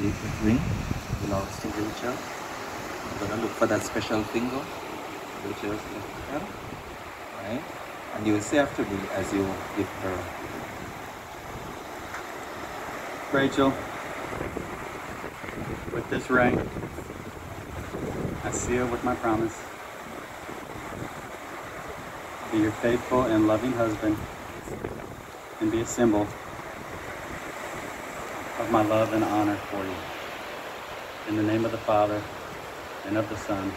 the ring. to Rachel. I'm gonna look for that special finger. Rachel's left hand. Right? And you will say after me as you give her. Rachel, with this ring, I seal with my promise be your faithful and loving husband and be a symbol of my love and honor for you. In the name of the Father, and of the Son,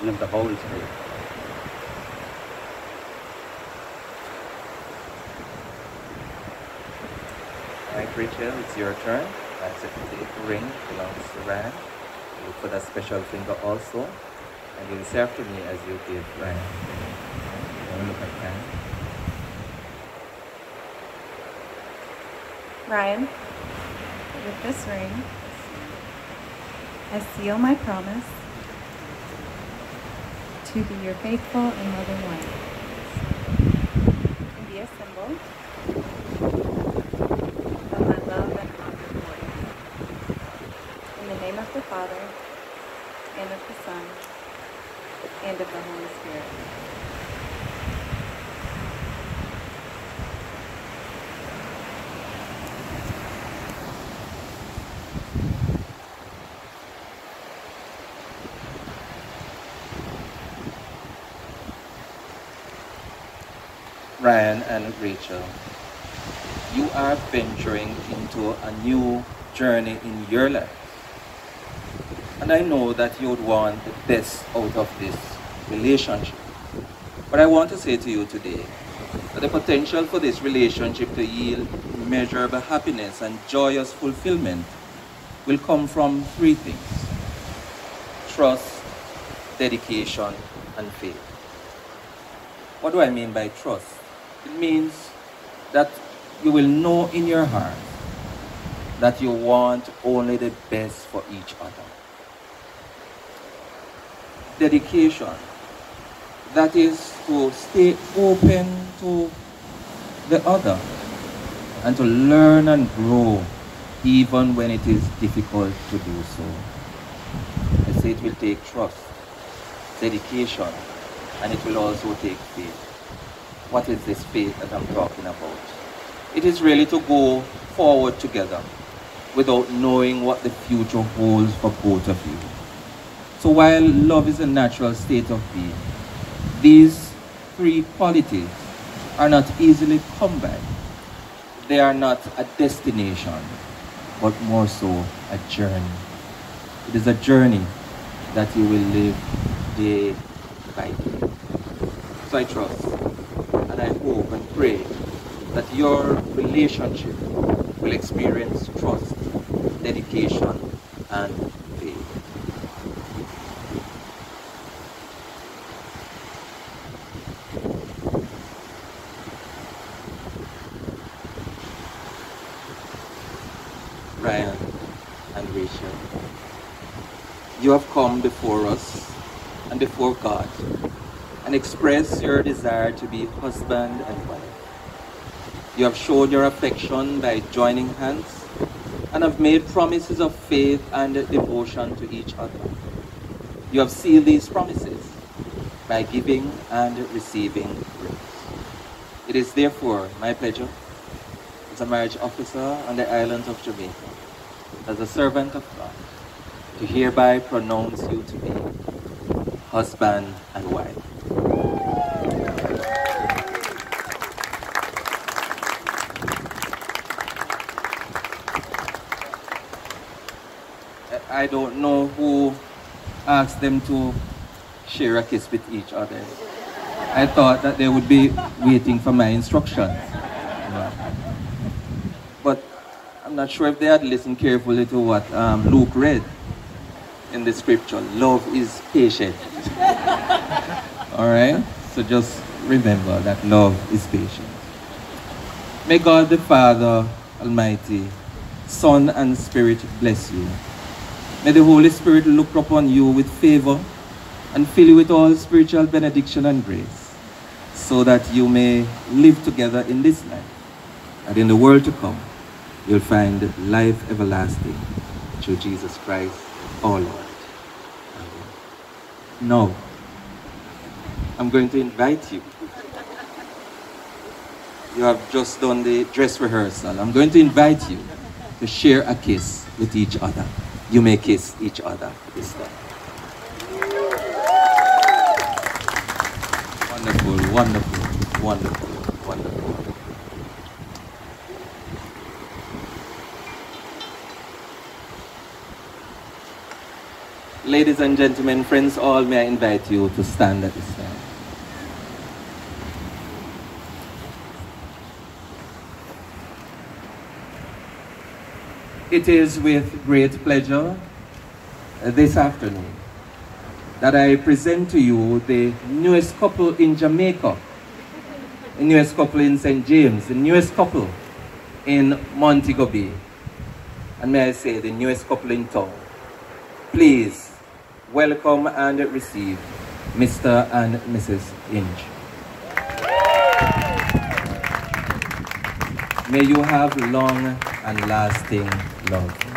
and of the Holy Spirit. All right, Rachel, it's your turn. That's it. The ring belongs to Ryan. Look for that special finger also. And you'll say after me as you give Ryan. Look at Ryan. Ryan, with this ring, I seal my promise to be your faithful and loving wife and be a symbol of my love and honor for. In the name of the Father, and of the Son, and of the Holy Spirit. Ryan and Rachel, you are venturing into a new journey in your life. And I know that you would want the best out of this relationship. But I want to say to you today that the potential for this relationship to yield measurable happiness and joyous fulfillment will come from three things trust, dedication, and faith. What do I mean by trust? It means that you will know in your heart that you want only the best for each other. Dedication. That is to stay open to the other and to learn and grow even when it is difficult to do so. I say it will take trust, dedication, and it will also take faith. What is this faith that I'm talking about? It is really to go forward together without knowing what the future holds for both of you. So while love is a natural state of being, these three qualities are not easily come by. They are not a destination, but more so a journey. It is a journey that you will live day by day. So I trust and I hope and pray that your relationship will experience trust, dedication, and faith. Ryan and Rachel, you have come before us and before God and express your desire to be husband and wife. You have shown your affection by joining hands and have made promises of faith and devotion to each other. You have sealed these promises by giving and receiving rings. It is therefore my pleasure as a marriage officer on the island of Jamaica, as a servant of God, to hereby pronounce you to be husband and wife. I don't know who asked them to share a kiss with each other. I thought that they would be waiting for my instructions. But I'm not sure if they had listened carefully to what um, Luke read in the scripture. Love is patient. All right? So just remember that love is patient. May God the Father Almighty, Son and Spirit bless you. May the Holy Spirit look upon you with favor and fill you with all spiritual benediction and grace, so that you may live together in this life, and in the world to come, you'll find life everlasting. through Jesus Christ, our Lord. No. I'm going to invite you. You have just done the dress rehearsal. I'm going to invite you to share a kiss with each other. You may kiss each other this time. Wonderful, wonderful, wonderful, wonderful. Ladies and gentlemen, friends all, may I invite you to stand at this time. It is with great pleasure uh, this afternoon that I present to you the newest couple in Jamaica, the newest couple in St. James, the newest couple in Montego Bay, and may I say the newest couple in town. Please welcome and receive Mr. and Mrs. Inge. May you have long and lasting love.